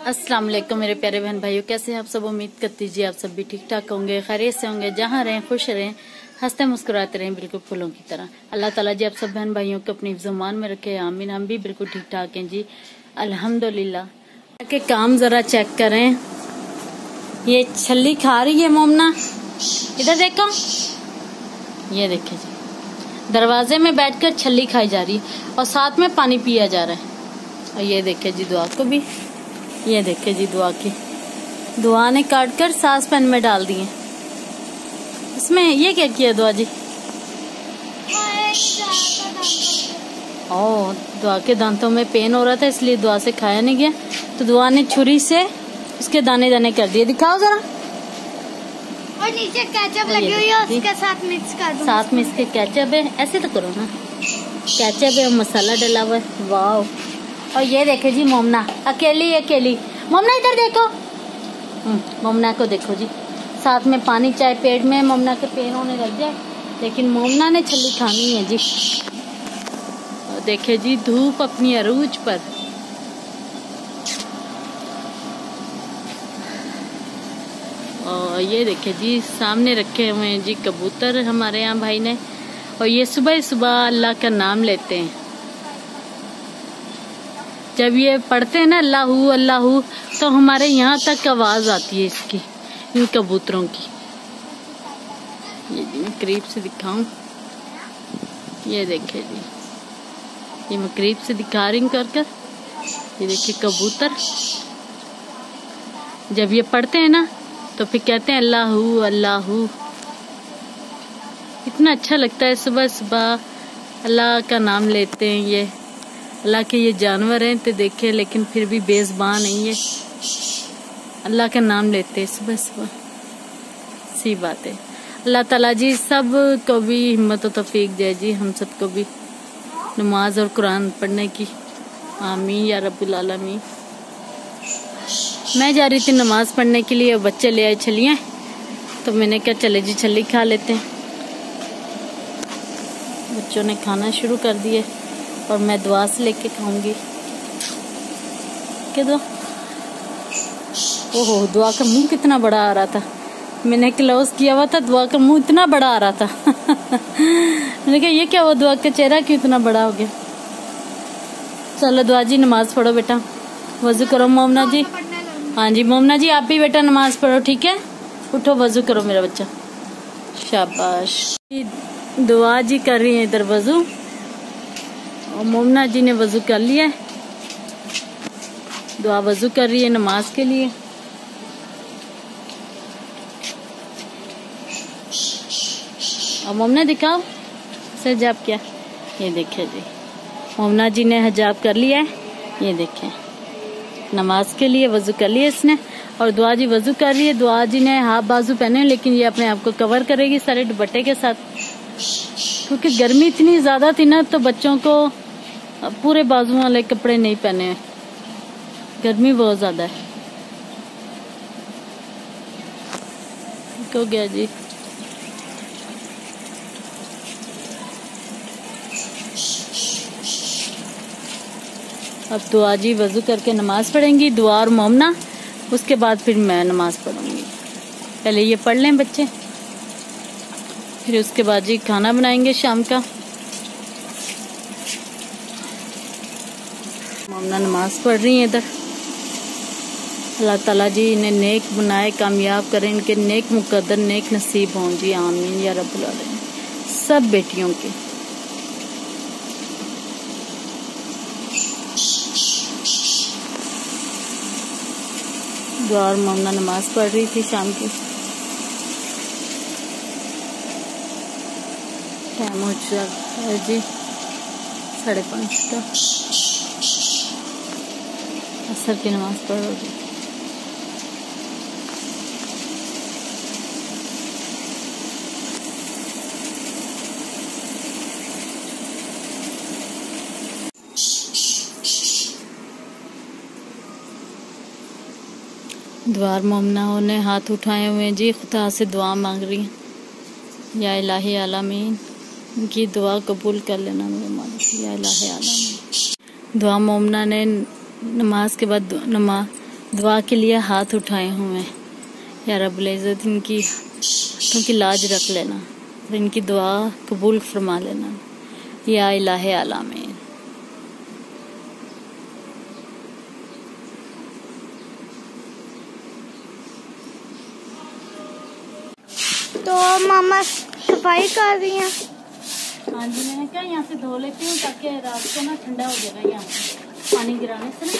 अस्सलाम वालेकुम मेरे प्यारे बहन भाइयों, कैसे हैं आप सब? उम्मीद करती जी आप सब भी ठीक ठाक होंगे, खैरियत से होंगे, जहाँ रहें, खुश रहें, हँसते मुस्कुराते रहें, बिल्कुल फूलों की तरह। अल्लाह ताला जी आप सब बहन भाइयों को अपनी जुमान में रखे, आमीन, हम भी बिल्कुल ठीक ठाक हैं जी। अल्हम्दुलिल्लाह। के काम जरा चेक करें। ये छली खा रही है मोमना? इधर देखो। ये देखे जी। दरवाजे में बैठकर छली खाई जा रही है और साथ में पानी पिया जा रहा है। और ये देखे जी, दुआ को भी। ये देखे जी दुआ की। दुआ ने काट कर सास पैन में डाल दिए इसमें ये क्या किया दुआ जी? ओ दुआ के दांतों में पेन हो रहा था इसलिए दुआ से खाया नहीं गया। तो दुआ ने छुरी से उसके दाने दाने कर दिए। दिखाओ जरा। और नीचे केचप लगी हुई है उसके साथ मिक्स कर दूँ साथ में इसके कैचअप है ऐसे तो करो ना। कैचअप है मसाला डला हुआ है। वाह और ये देखे जी मोमना अकेली अकेली। मोमना इधर देखो। हम्म, मोमना को देखो जी। साथ में पानी चाय पेट में मोमना के पेड़ होने लग जाए। लेकिन मोमना ने छली खानी है जी। और देखे जी धूप अपनी अरूज पर। और ये देखे जी सामने रखे हुए हैं जी कबूतर हमारे यहाँ भाई ने। और ये सुबह सुबह अल्लाह का नाम लेते हैं। जब ये पढ़ते हैं ना, अल्लाह, अल्लाहू तो हमारे यहाँ तक आवाज़ आती है इसकी, इन कबूतरों की। ये जी, मैं करीब से दिखाऊँ। ये देखिए जी। ये मैं करीब से दिखा रही हूँ कर कर ये देखिए कबूतर। जब ये पढ़ते हैं ना तो फिर कहते हैं, अल्लाह, अल्लाहू। इतना अच्छा लगता है सुबह सुबह अल्लाह का नाम लेते हैं ये। अल्लाह के ये जानवर हैं तो देखे, लेकिन फिर भी बेजबान नहीं है। अल्लाह का नाम लेते हैं सुबह सुबह सी बात है। अल्लाह ताला जी, सबको भी हिम्मत और तौफीक दे जी, हम सबको भी नमाज़ और कुरान पढ़ने की। आमीन, या रब्बुल मैं जा रही थी नमाज़ पढ़ने के लिए बच्चे ले आए छलियाँ। तो मैंने कहा, चले जी छली खा लेते हैं। बच्चों ने खाना शुरू कर दिए और मैं दुआ से लेके खाऊँगी। क्या दुआ? ओहो, दुआ का मुँह कितना बड़ा आ रहा था। मैंने क्लोज किया हुआ था, दुआ का मुँह इतना बड़ा आ रहा था। मैंने कहा, ये क्या हुआ? दुआ का चेहरा क्यों इतना बड़ा हो गया? चलो दुआ जी, नमाज़ पढ़ो बेटा। वज़ू करो मोमना जी। हाँ जी, मोमना जी, आप भी बेटा नमाज़ पढ़ो, ठीक है? उठो, वज़ू करो मेरा बच्चा। शाबाश। दुआ जी कर रही है इधर, वज़ू। और मोमना जी ने वज़ू कर लिया है। दुआ वज़ू कर रही है नमाज़ के लिए। और मोमना दिखाओ। हजाब क्या? ये देखिए जी। मोमना जी ने हजाब कर लिया है। ये देखें। नमाज़ के लिए वज़ू कर लिया इसने। और दुआ जी वज़ू कर रही है। दुआ जी ने हाफ़ बाजू पहने लेकिन ये अपने आप को कवर करेगी सारे दुपट्टे के साथ। क्योंकि गर्मी इतनी ज़्यादा थी ना तो बच्चों को पूरे बाजू वाले कपड़े नहीं पहने हैं। गर्मी बहुत ज़्यादा है। हो गया जी। अब दुआ जी वज़ू करके नमाज़ पढ़ेंगी, दुआ और मोमना। उसके बाद फिर मैं नमाज़ पढ़ूँगी। पहले ये पढ़ लें बच्चे। फिर उसके बाद जी खाना बनाएँगे शाम का। मोमना नमाज़ पढ़ रही है इधर। अल्लाह ताला जी इन्हें नेक बनाए, कामयाब करें, इनके नेक मुकद्दर, नेक नसीब हों। जी आमीन, या रब्बुल सब बेटियों के। और मोमना नमाज़ पढ़ रही थी शाम की। टाइम हो चुका जी। साढ़े पाँच का असर की नमाज़ पढ़ोगी द्वार मोमना ने हाथ उठाए हुए जी खुदा से दुआ मांग रही हैं। या इलाही आलमीन। उनकी दुआ कबूल कर लेना मेरे मालिक या इलाही आलमीन दुआ मोमना ने नमाज़ के बाद नमा दुआ के लिए हाथ उठाए हूँ मैं। यार रब्बुल इज़्ज़त, इनकी क्योंकि लाज रख लेना और इनकी दुआ कबूल फरमा लेना। या इलाह आलामीन तो मामा सफ़ाई कर रही हैं? हाँ जी मैंने क्या यहाँ से धो लेती हूँ ताकि रात को ना ठंडा हो जाएगा यहाँ पानी गिराने से ना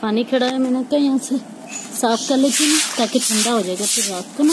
पानी खड़ा है मैंने कहा यहाँ से साफ़ कर लेती हूँ ताकि ठंडा हो जाएगा फिर रात को ना